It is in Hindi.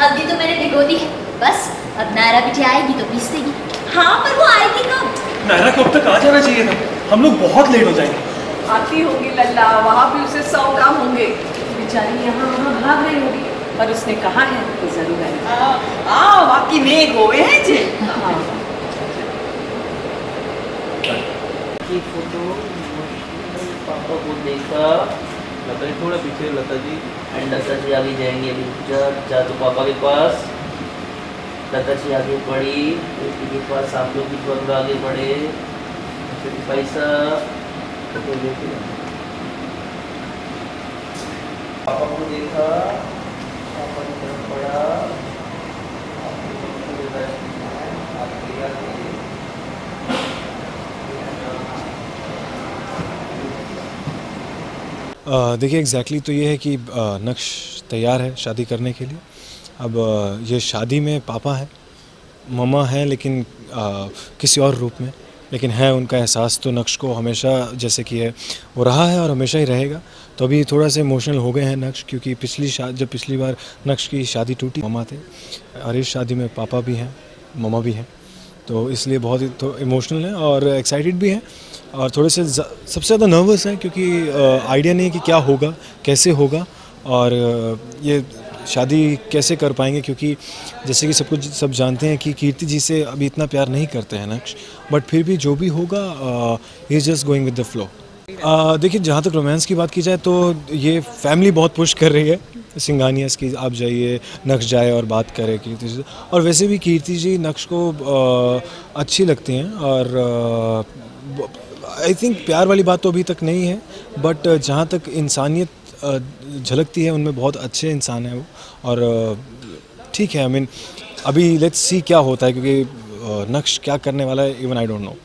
दी है। बस अब नायरा बिटिया आएगी तो पीस देगी हाँ पर वो आएगी कब? नायरा को अब तक आ जाना चाहिए था। हम लोग बहुत लेट हो जाएँगे। आती होगी लल्ला वहाँ भी उसे सौ काम होंगे। बेचारी यहाँ वहाँ भाग रही होगी। पर उसने कहा है तो ज़रूर आएगी। हाँ वाकई में गोवे हैं जी। हाँ। की फ़ोटो पापा को देखा। लता जी, थोड़ा पीछे लता जी। एंड लता जी आगे जाएँगे अभी। जा जा तो पापा के पास। लता जी आगे बढ़ी। बेटी के पास आप लोग भी थोड़ा आगे बढ़े। पैसा तो देखिए पापा को देखा। पापा ने तरफ़ बढ़ा आपके आपके आगे अ, देखिए एग्जैक्टली तो ये है कि नक्श तैयार है शादी करने के लिए। अब ये शादी में पापा हैं ममा हैं लेकिन अ, किसी और रूप में लेकिन है उनका एहसास तो नक्श को हमेशा जैसे कि है वो रहा है और हमेशा ही रहेगा। तो अभी थोड़ा सा इमोशनल हो गए हैं नक्श क्योंकि पिछली जब पिछली बार नक्श की शादी टूटी ममा थे और इस शादी में पापा भी हैं ममा भी हैं तो इसलिए बहुत ही तो इमोशनल है और एक्साइटेड भी हैं। और थोड़े से सबसे ज़्यादा नर्वस हैं क्योंकि आइडिया नहीं है कि क्या होगा कैसे होगा और ये शादी कैसे कर पाएँगे क्योंकि जैसे कि सब कुछ सब जानते हैं कि कीर्ति जी से अभी इतना प्यार नहीं करते हैं नक्श बट फिर भी जो भी होगा he is just going with the flow देखिए जहाँ तक रोमांस की बात की जाए तो ये फैमिली बहुत पुश कर रही है। सिंगानियस की आप जाइए नक्श जाए और बात करें कीर्ति जी और वैसे भी कीर्ति जी नक्श को अ, अच्छी लगती हैं और आई थिंक प्यार वाली बात तो अभी तक नहीं है बट जहाँ तक इंसानियत झलकती है, उनमें बहुत अच्छे इंसान हैं वो। और ठीक है आई मीन अभी लेट्स सी क्या होता है, क्योंकि नक्श क्या करने वाला है इवन आई डोंट नो